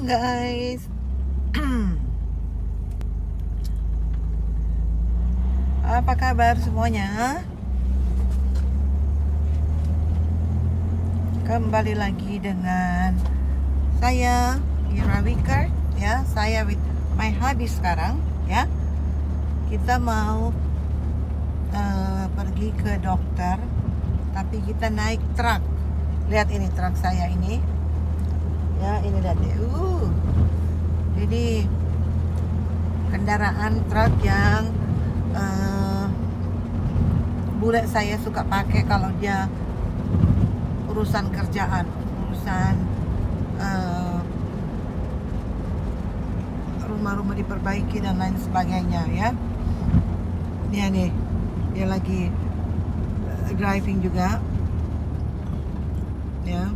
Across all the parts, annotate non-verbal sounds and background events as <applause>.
guys. <clears throat> Apa kabar semuanya? Kembali lagi dengan saya Ira Wicker ya. Saya with my hubby sekarang ya. Kita mau uh, pergi ke dokter tapi kita naik truk. Lihat ini truk saya ini ini lihat deh uh. Jadi kendaraan truk yang uh, bule saya suka pakai kalau dia urusan kerjaan urusan uh, rumah-rumah diperbaiki dan lain sebagainya ya. Dia nih dia lagi uh, driving juga ya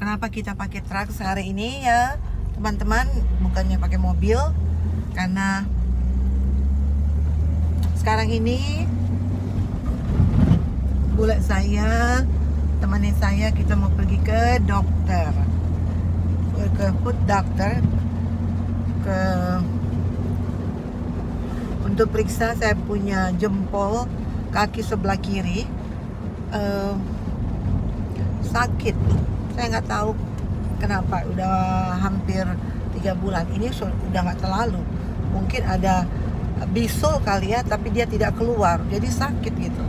kenapa kita pakai truk sehari ini ya teman-teman? Bukannya pakai mobil karena sekarang ini bule saya temannya saya kita mau pergi ke dokter. Ke foot doctor ke untuk periksa saya punya jempol kaki sebelah kiri uh, sakit saya nggak tahu kenapa udah hampir tiga bulan. Ini sudah nggak terlalu. Mungkin ada bisul kali ya tapi dia tidak keluar. Jadi sakit gitu.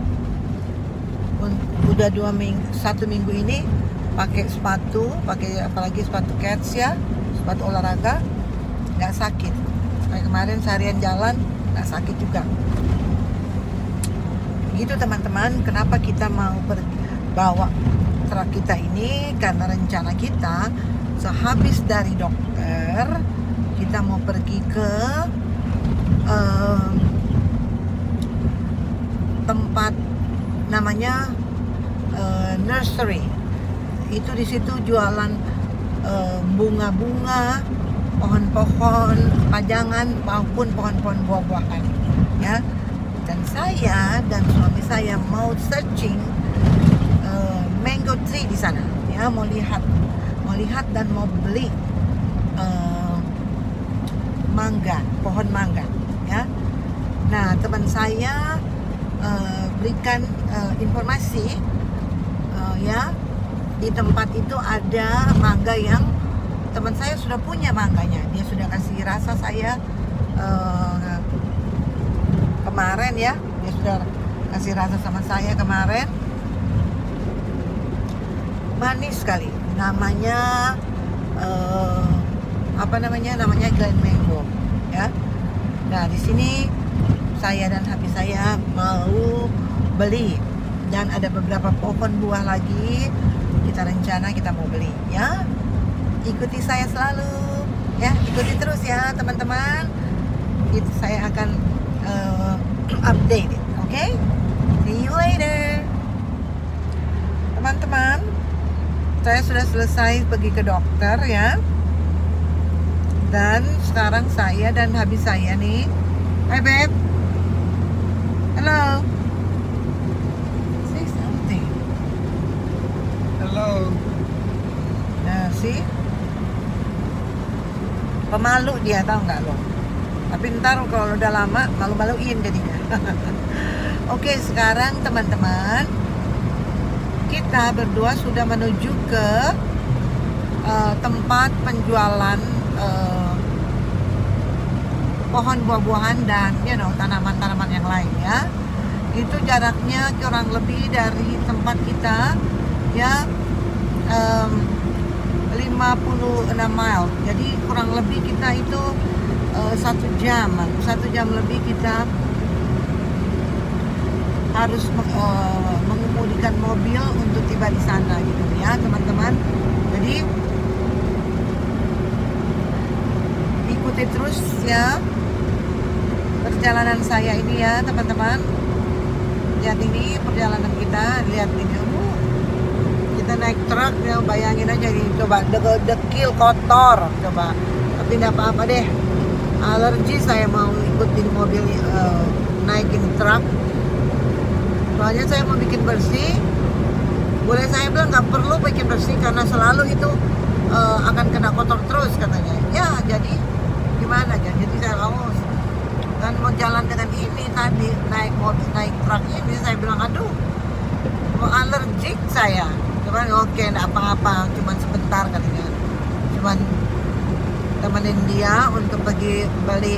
Udah dua minggu satu minggu ini pakai sepatu pakai apalagi sepatu cats ya sepatu olahraga nggak sakit. Kayak kemarin seharian jalan nggak sakit juga. Gitu teman-teman kenapa kita mau bawa kontrak kita ini karena rencana kita sehabis dari dokter kita mau pergi ke uh, tempat namanya uh, nursery. Itu di situ jualan bunga-bunga uh, pohon-pohon pajangan maupun pohon-pohon buah-buahan ya. Dan saya dan suami saya mau searching mango tree di sana. Ya mau lihat mau lihat dan mau beli uh, mangga pohon mangga ya. Nah teman saya uh, berikan uh, informasi uh, ya. Di tempat itu ada mangga yang teman saya sudah punya mangganya. Dia sudah kasih rasa saya uh, kemarin ya. Dia sudah kasih rasa sama saya kemarin manis sekali. Namanya uh, apa namanya? Namanya Glen Mango ya. Nah di sini saya dan habis saya mau beli. Dan ada beberapa pohon buah lagi kita rencana kita mau beli ya. Ikuti saya selalu ya. Ikuti terus ya teman-teman. Itu saya akan uh, <clears throat> update oke? Okay? see you later. Teman-teman saya sudah selesai pergi ke dokter ya. Dan sekarang saya dan habis saya nih. Hai babe Hello. Say something. Hello. Nah sih Pemalu dia tahu nggak lo? Tapi ntar kalau udah lama malu-maluin jadinya. <laughs> Oke sekarang teman-teman kita berdua sudah menuju ke uh, tempat penjualan uh, pohon buah-buahan dan you know tanaman-tanaman yang lain ya. Itu jaraknya kurang lebih dari tempat kita ya um, 56 mile. Jadi kurang lebih kita itu uh, satu jam satu jam lebih kita harus uh, mengemudikan mobil untuk tiba di sana gitu ya teman-teman. Jadi ikuti terus ya perjalanan saya ini ya teman-teman. Lihat ini perjalanan kita lihat ini kita naik truk ya bayangin aja ini coba dekil, dekil kotor. Coba tapi tidak apa-apa deh. Alergi saya mau ikut di mobil uh, naikin truk soalnya saya mau bikin bersih. Boleh saya bilang nggak perlu bikin bersih karena selalu itu eh, akan kena kotor terus katanya. Ya jadi gimana ya jadi saya haus. Dan mau jalan dengan ini tadi naik mobil naik truk ini saya bilang aduh mau alergik saya. Cuman oke enggak apa-apa cuman sebentar katanya. Cuman temenin dia untuk pergi beli.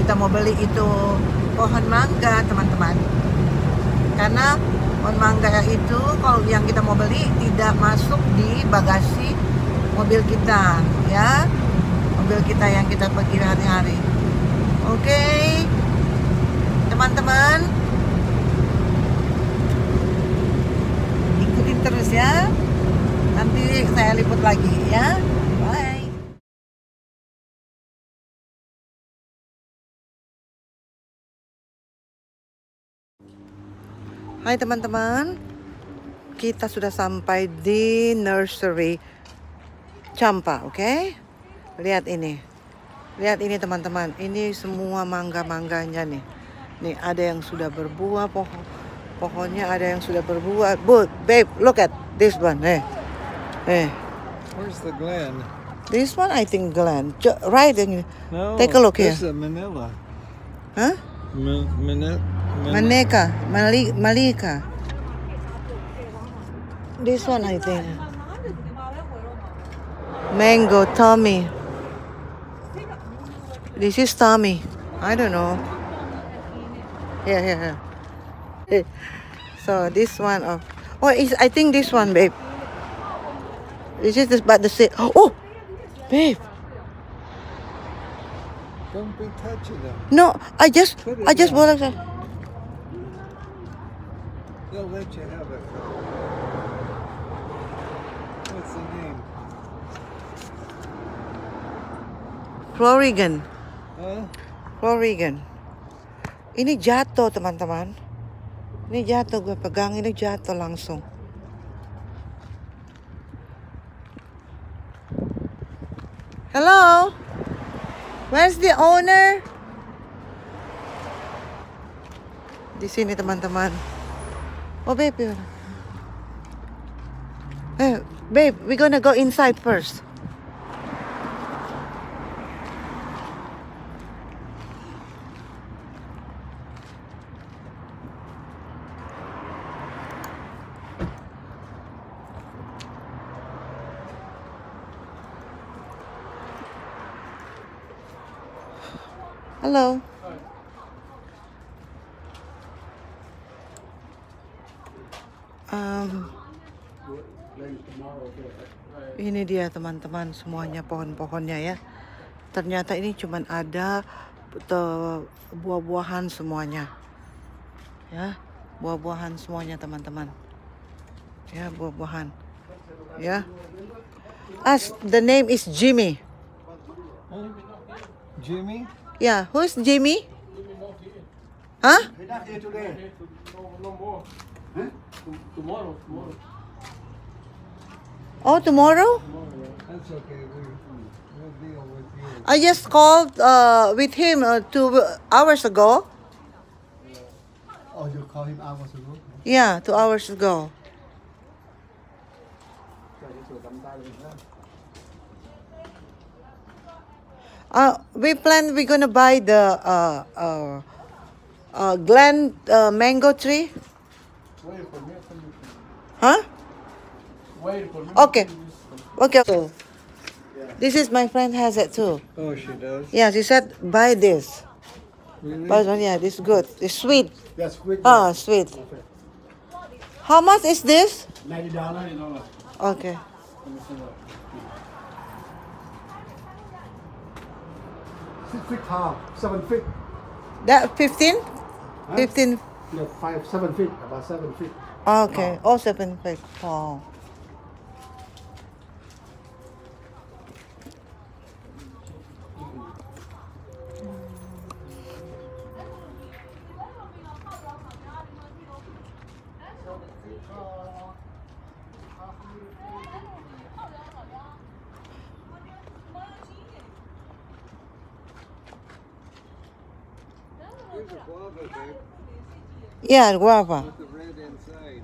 Kita mau beli itu pohon mangga teman-teman. Karena pohon mangga itu kalau yang kita mau beli tidak masuk di bagasi mobil kita ya. Mobil kita yang kita pergi hari-hari. Oke. Teman-teman. Ikutin terus ya. Nanti saya liput lagi ya Hai teman-teman. Kita sudah sampai di nursery Campa oke? Lihat ini. Lihat ini teman-teman. Ini semua mangga-mangganya nih. Nih ada yang sudah berbuah pohon pohonnya ada yang sudah berbuah. But babe look at this one eh. Eh. Where's the Glen? this one I think Glen. Right in- No. Take a look here. This is a Manila. huh? Ma- Mani- Mani- Maneka Mali- Malika this one I think Mango Tommy This is Tommy. I don't know. Yeah, yeah. Eh, So this one of oh, is I think this one, babe. This is this, but the same. Oh, babe. Don't be touching them. No, I just I just bought like that. They'll let you have it. What's the name? Florigan, Huh? Florigan. Ini jatuh teman-teman. Ini jatuh gue pegang ini jatuh langsung. Hello, where's the owner? Di sini teman-teman. Oh babe. Eh, babe, we're gonna go inside first. Hello. Um, ini dia teman-teman semuanya pohon-pohonnya ya. Ternyata ini cuman ada buah-buahan semuanya. Ya, buah-buahan semuanya teman-teman. Ya, buah-buahan. Ya. As the name is Jimmy. Jimmy? Yeah, who's Jimmy? Huh? We're not here today. No more. Huh? Tomorrow, tomorrow. Oh, tomorrow? That's okay. We, we'll deal with you. I just called uh, with him uh, two hours ago. Oh, you call him hours ago? Yeah, two hours ago. Uh, we plan we're gonna buy the uh, uh, uh, Glen uh, mango tree. Wait for me. Huh? Wait for me. Okay. Okay. So, this is my friend has it too. Oh, she does? Yeah, she said buy this. Really? But yeah, this is good. It's sweet. That's quick. Ah, sweet. How much is this? Ninety dollars. Okay. Six feet tall. Seven feet. That 15? 15. Yeah, five, seven feet. About seven feet. Oh, okay. all Oh, seven feet tall. Here's a guava, babe, Yeah, guava. with the red inside.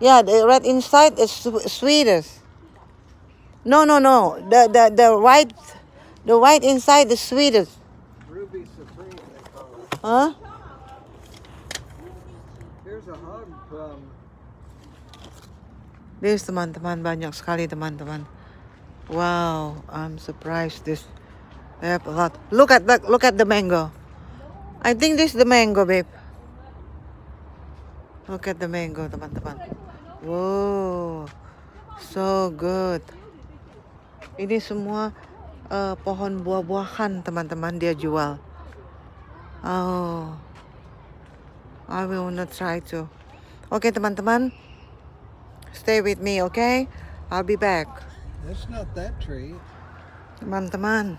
Yeah, the red inside is sweetest. No, no, no. The the the white, the white inside is sweetest. Ruby Supreme, they call it. Huh? Here's a hog plum. This teman-teman banyak sekali teman-teman. Wow, I'm surprised this. They have a lot. Look at that. Look at the mango. I think this is the mango, babe. Look at the mango, teman-teman. Wow, so good. Ini semua eh, pohon buah-buahan, teman-teman dia jual. Oh, I will not try to. Oke, teman-teman. Stay with me, okay? I'll be back. That's not that tree. Teman-teman,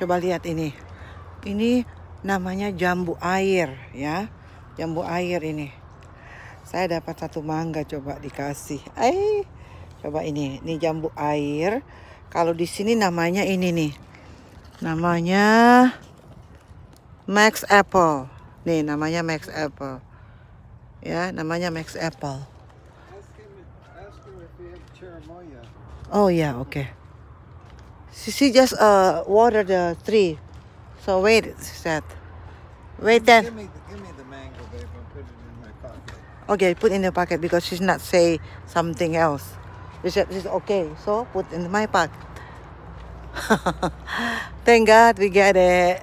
coba lihat ini. Ini namanya jambu air, ya. Jambu air ini. Saya dapat satu mangga coba dikasih. Eh, coba ini. Ini jambu air. Kalau di sini namanya ini nih. Namanya Max Apple. Nih, namanya Max Apple. Ya, namanya Max Apple. Oh yeah, okay. She, just uh water the tree. So wait, she said. Wait then. Okay, put in the pocket because she's not say something else. She said she's okay. So put in my pocket. <laughs> Thank God we get it.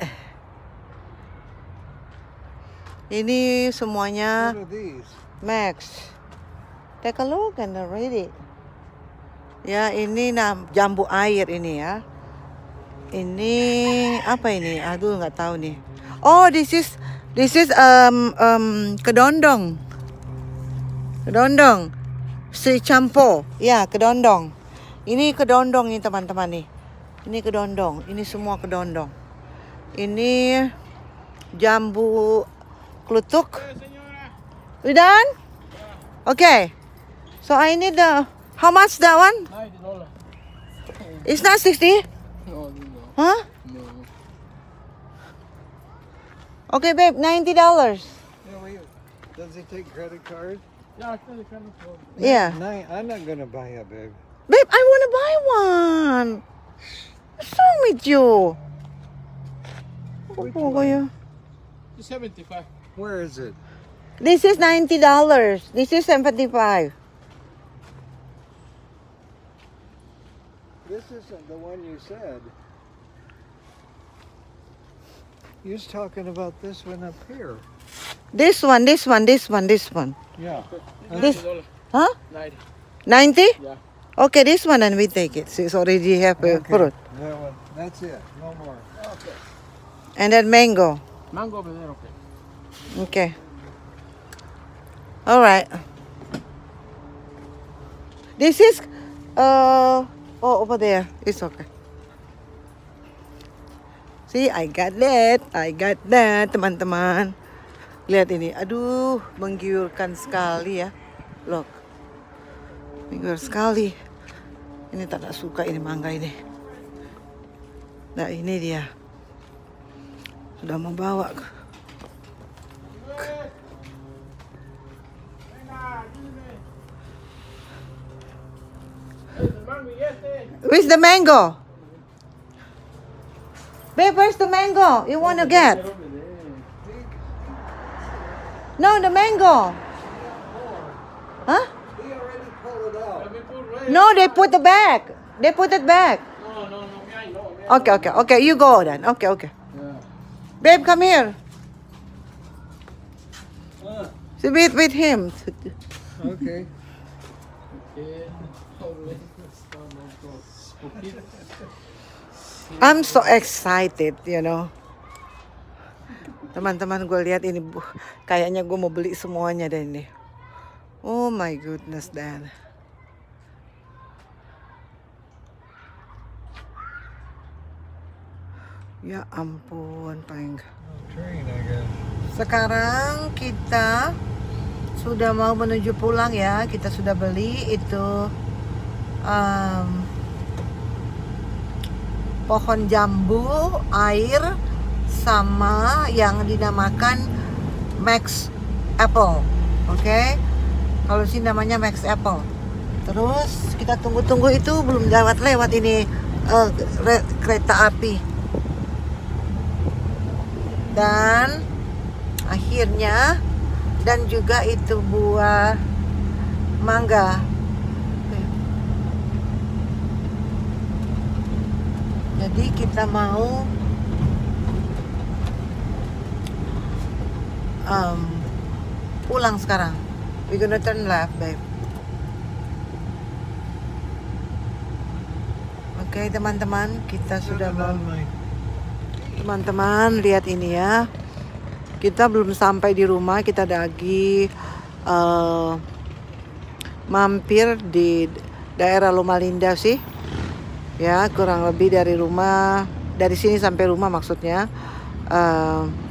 Ini semuanya? Max. Take a look and read it. Ya, ini nam jambu air ini ya. Ini apa ini? Aduh, nggak tahu nih. Oh, this is this is um um kedondong. Kedondong. Si campo. Ya, kedondong. Ini kedondong nih teman-teman nih. Ini kedondong. Ini semua kedondong. Ini jambu klutuk. We done? Okay. So I need the how much that one? It's not 60? No, Huh? Okay, babe, $90. Yeah, does he take credit card? Yeah, I think kind of. Yeah. Nine, I'm not gonna buy it, babe. Babe, I want to buy one. What's wrong with you? Which Opo one? kayo. Seventy-five. Where is it? This is $90. This is 75 This isn't the one you said. You was talking about this one up here. This one, this one, this one, this one. Yeah. This- Huh? Ninety. 90? Yeah. Okay, this one and we take it. Since already have a fruit. That one. That's it. No more. Okay. And then mango. Mango over there. Okay. Okay. All right. This is uh oh over there. It's okay. See, I got that. I got that, teman-teman. Lihat ini. Aduh, menggiurkan sekali ya. Look. Menggiur sekali. Ini tak suka ini mangga ini. Nah, ini dia. Sudah membawa. Where's the mango? Babe, where's the mango you want to get? No, the mango. Huh? He already pulled it out. Let me put red. No, they put it back. They put it back. No, no, no. Me, I know. Me, I Okay, okay, okay. You go then. Okay, okay. know. Babe, come here. Uh, So with with him. Okay. I'm so excited, you know. Teman-teman gue lihat ini, bu, kayaknya gue mau beli semuanya deh ini. Oh my goodness, Dan. Ya ampun, guess. Sekarang kita sudah mau menuju pulang ya. Kita sudah beli itu um, pohon jambu, air, sama yang dinamakan Max Apple. Oke. Kalau sini namanya Max Apple. Terus kita tunggu-tunggu itu belum lewat-lewat ini re- kereta api. Dan akhirnya dan juga itu buah mangga. Jadi kita mau um, pulang sekarang. We gonna turn left, babe. Oke teman-teman, kita sudah mau teman-teman lihat ini ya. Kita belum sampai di rumah, kita lagi eh, mampir di daerah Lomalinda sih. Ya, kurang lebih dari rumah, dari sini sampai rumah maksudnya. eh,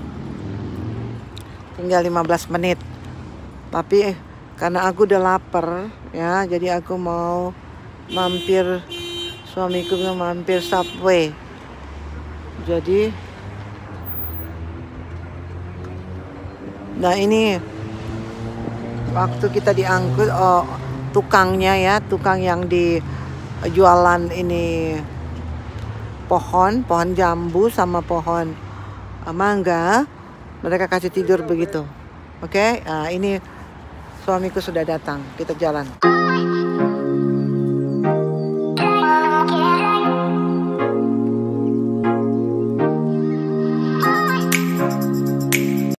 tinggal 15 menit. Tapi karena aku udah lapar ya, jadi aku mau mampir suamiku bilang mampir Subway. Jadi Nah, ini waktu kita diangkut oh, tukangnya ya, tukang yang di jualan ini pohon, pohon jambu sama pohon eh, mangga, mereka kasih tidur begitu. Oke, Nah, ini suamiku sudah datang. Kita jalan.